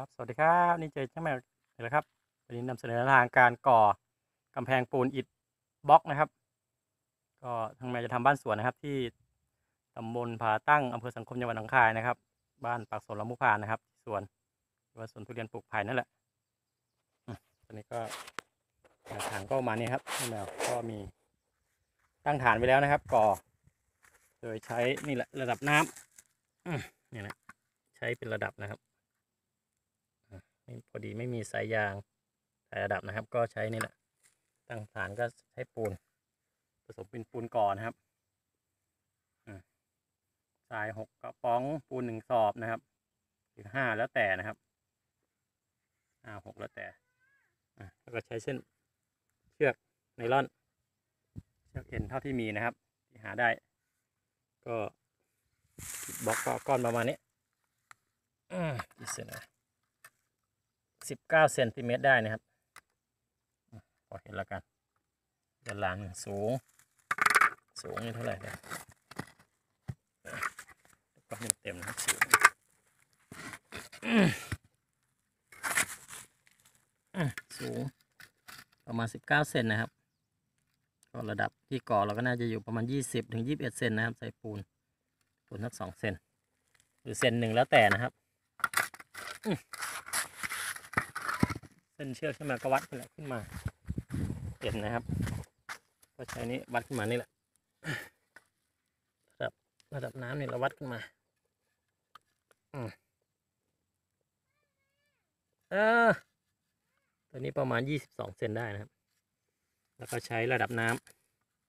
ครับ สวัสดีครับ นี่เจช่างแมวเห็นแล้วครับ วันนี้นำเสนอทางการก่อกำแพงปูนอิฐบล็อกนะครับ ก็ทางแมวจะทำบ้านสวนนะครับ ที่ตำบลผาตั้งอำเภอสังคมจังหวัดหนองคายนะครับ บ้านปากสวนลำมุพานนะครับสวนว่าสวนทุเรียนปลูกไผ่นั่นแหละอืมตอนนี้ก็ทางก็มานี้ครับช่างแมวก็มีตั้งฐานไว้แล้วนะครับ ก่อ โดยใช้นี่แหละระดับน้ำนี่แหละใช้เป็นระดับนะครับ พอดีไม่มีสายยางสายระดับนะครับ ก็ใช้นี่แหละตั้งฐานก็ใช้ปูน ผสมเป็นปูนก่อนนะครับอืมทรายหกกระป๋องปูนหนึ่งสอบนะครับหรือห้าแล้วแต่นะครับห้าหกแล้วแต่อะแล้วก็ใช้เส้นเชือกไนล่อน เชือกเอ็นเท่าที่มีนะครับ ที่หาได้ ก็บล็อกก็ก้อนประมาณนี้อืมกี่เซนนะ สิบเก้าเซนติเมตรได้นะครับพอเห็นแล้วกันด้านหลังสูง สูงนี่เท่าไหร่เนี่ยก็มเต็มนะครับสูงสูงประมาณสิบเก้าเซนนะครับ ก็ระดับที่ก่อเราก็น่าจะอยู่ประมาณยี่สิบถึงยี่สิบเอ็ดเซนนะครับใส่ปูน ปูนสักสองเซนหรือเซนหนึ่งแล้วแต่นะครับ ส้นเชือกขึ้นมาก็วัดขึ้นแหละขึ้นมาเห็นนะครับ ก็ใช้นี้วัดขึ้นมานี่แหละระดับระดับน้ำเนี่ยเราวัดขึ้นมาอืมเออตัวนี้ประมาณยี่สิบสองเซนได้นะครับ แล้วก็ใช้ระดับน้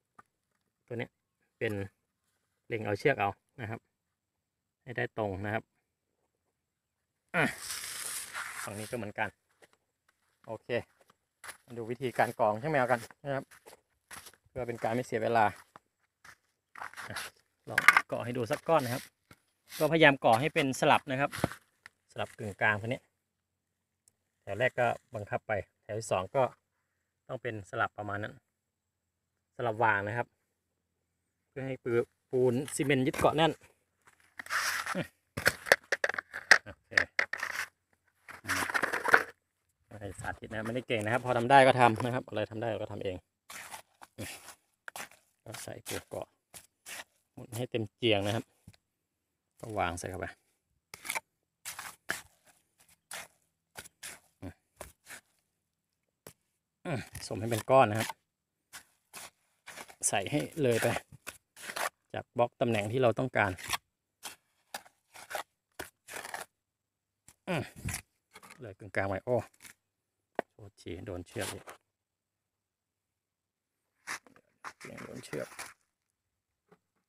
ำตัวนี้เป็นเล็งเอาเชือกเอานะครับ ให้ได้ตรงนะครับอะฝั่งนี้ก็เหมือนกัน โอเค มาดูวิธีการกรองช่างแมวกันนะครับ เพื่อเป็นการไม่เสียเวลาลองก่อให้ดูสักก้อนนะครับ ก็พยายามก่อให้เป็นสลับนะครับ สลับกึ่งกลางตัวนี้แถวแรกก็บังคับไป แถวที่สองก็ต้องเป็นสลับประมาณนั้น สลับวางนะครับ เพื่อให้ปืปูนซีเมนต์ยึดเกาะแน่นอืมโอเค ไม่ได้สาธิตนะไม่ได้เก่งนะครับ พอทำได้ก็ทำนะครับ อะไรทำได้เราก็ทำเอง ก็ใส่ปูเกาะหมุนให้เต็มเจียงนะครับ ก็วางใส่เข้าไปสมให้เป็นก้อนนะครับ ใส่ให้เลยไป จากบล็อกตำแหน่งที่เราต้องการเลยกึ่งกลางไว้โอ้ โทษทีโดนเชือกอีกเสียงโดนเชือก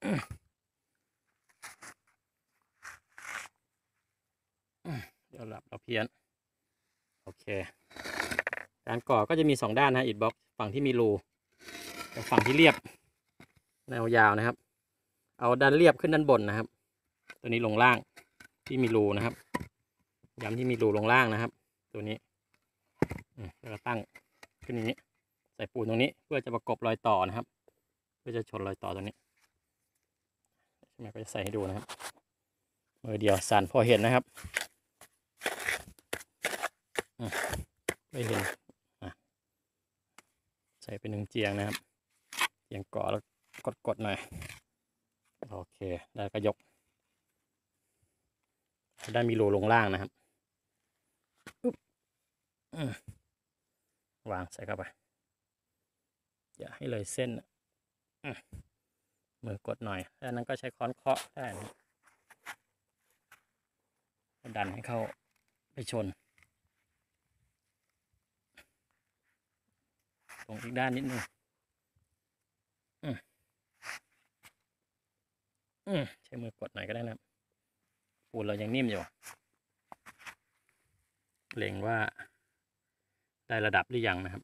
อื้ออื้อเดี๋ยวหลับเราเพี้ยน โอเค การก่อก็จะมีสองด้านนะอิดบล็อกฝั่งที่มีรูกับฝั่งที่เรียบ แนวยาวนะครับ เอาด้านเรียบขึ้นด้านบนนะครับ ตัวนี้ลงล่างที่มีรูนะครับ ย้ำที่มีรูลงล่างนะครับ ตัวนี้ แล้วก็ตั้งขึ้นอย่างนี้ ใส่ปูนตรงนี้ เพื่อจะประกบรอยต่อนะครับ เพื่อจะชนรอยต่อตรงนี้ใช่ไหมก็จะใส่ให้ดูนะครับมือเดียวสั่นพอเห็นนะครับไม่เห็นใส่เป็นหนึ่งเจียงนะครับ เจียงเกาะแล้วกดๆหน่อย โอเค ได้ก็ยก ได้มีรูลงล่างนะครับอ วางใส่เข้าไป อย่าให้เลยเส้นมือกดหน่อยแล้วนั้นก็ใช้ค้อนเคาะได้นะดันให้เข้าไปชน ตรงอีกด้านนิดนึงอือใช้มือกดหน่อยก็ได้นะปูนเรายังนิ่มอยู่เล็งว่า ได้ระดับหรือยังนะครับ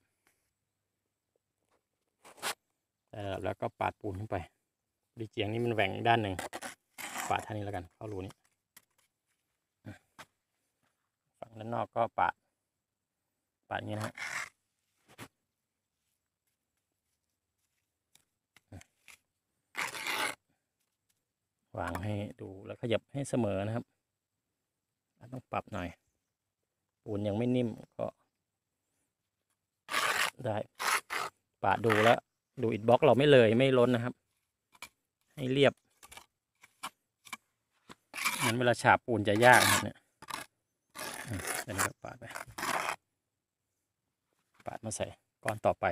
ได้ระดับแล้วก็ปาดปูนขึ้นไปดีเจียงนี่มันแหว่งด้านหนึ่งปาดท่านี้แล้วกัน เข้ารูนี้ฝั่งด้านนอกก็ปาด ปาดอย่างนี้นะฮะวางให้ดูแล้วขยับให้เสมอนะครับ ต้องปรับหน่อย ปูนยังไม่นิ่มก็ ได้ปาดดูแล้ว ดูอิฐบล็อกเราไม่เลยไม่ล้นนะครับ ให้เรียบงั้นเวลาฉาบปูนจะยากนะเนี่ยเดี๋ยวนะครับปาดไปปาดมาใส่ก้อนต่อไป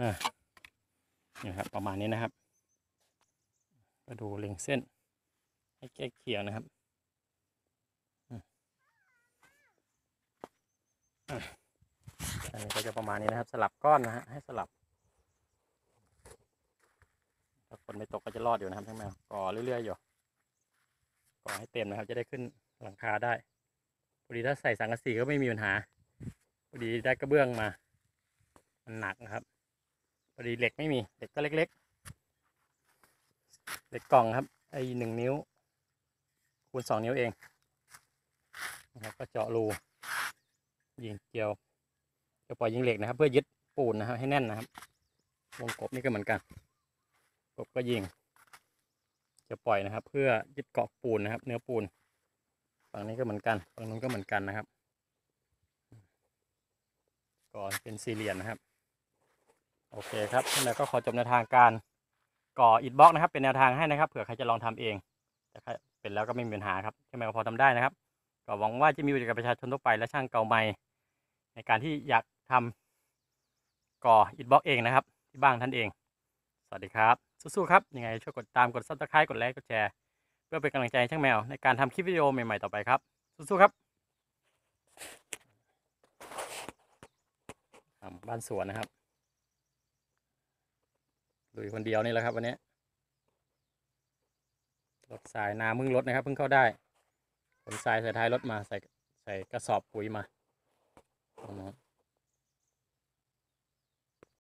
อ่านี่ครับ ประมาณนี้นะครับก็ดูเล็งเส้น ให้ใกล้เคียงนะครับอืมอะอั นนี้ก็จะประมาณนี้นะครับ สลับก้อนนะฮะให้สลับ ถ้าฝนไม่ตกก็จะรอดอยู่นะครับทั้งแมวก่อเรื่อยๆอยู่ก่อให้เต็มนะครับ จะได้ขึ้นหลังคาได้พอดีถ้าใส่สังกะสีก็ไม่มีปัญหาพอดีได้กระเบื้องมา มันหนักนะครับพอดีเหล็กไม่มีเหล็กก็เล็ก ๆเหล็กกล่องครับ ไอ้หนึ่งนิ้ว คูณสองนิ้วเองนะครับก็เจาะรูยิงเกลียว จะปล่อยยิงเหล็กนะครับ เพื่อยึดปูนนะครับให้แน่นนะครับ วงกบนี่ก็เหมือนกันกบก็ยิง จะปล่อยนะครับ เพื่อยึดเกาะปูนนะครับ เนื้อปูนฝั่งนี้ก็เหมือนกันฝั่งนู้นก็เหมือนกันนะครับ ก่อนเป็นสี่เหลี่ยมนะครับ โอเคครับท่านใดก็ขอจบแนวทางการก่ออิฐบล็อกนะครับ เป็นแนวทางให้นะครับเผื่อใครจะลองทำเองแต่เป็นแล้วก็ไม่มีปัญหาครับใช่ไหมพอทำได้นะครับ ก็หวังว่าจะมีประโยชน์กับประชาชนทั่วไปและช่างเก่าใหม่ ในการที่อยาก ทำก่ออิฐบล็อกเองนะครับ ที่บ้านท่านเอง สวัสดีครับ สู้ๆครับ ยังไงช่วยกดตามกด subscribe กดไลค์กดแชร์เพื่อเป็นกำลังใจให้ช่างแมวในการทำคลิปวิดีโอใหม่ๆต่อไปครับ สู้ๆครับทำบ้านสวนนะครับลุยคนเดียวนี่แหละครับวันนี้รถสายนามึงรถนะครับเพิ่งเข้าได้ขนทรายใส่ท้ายรถมาใส่ใส่กระสอบปุ๋ยมาตรงนู้น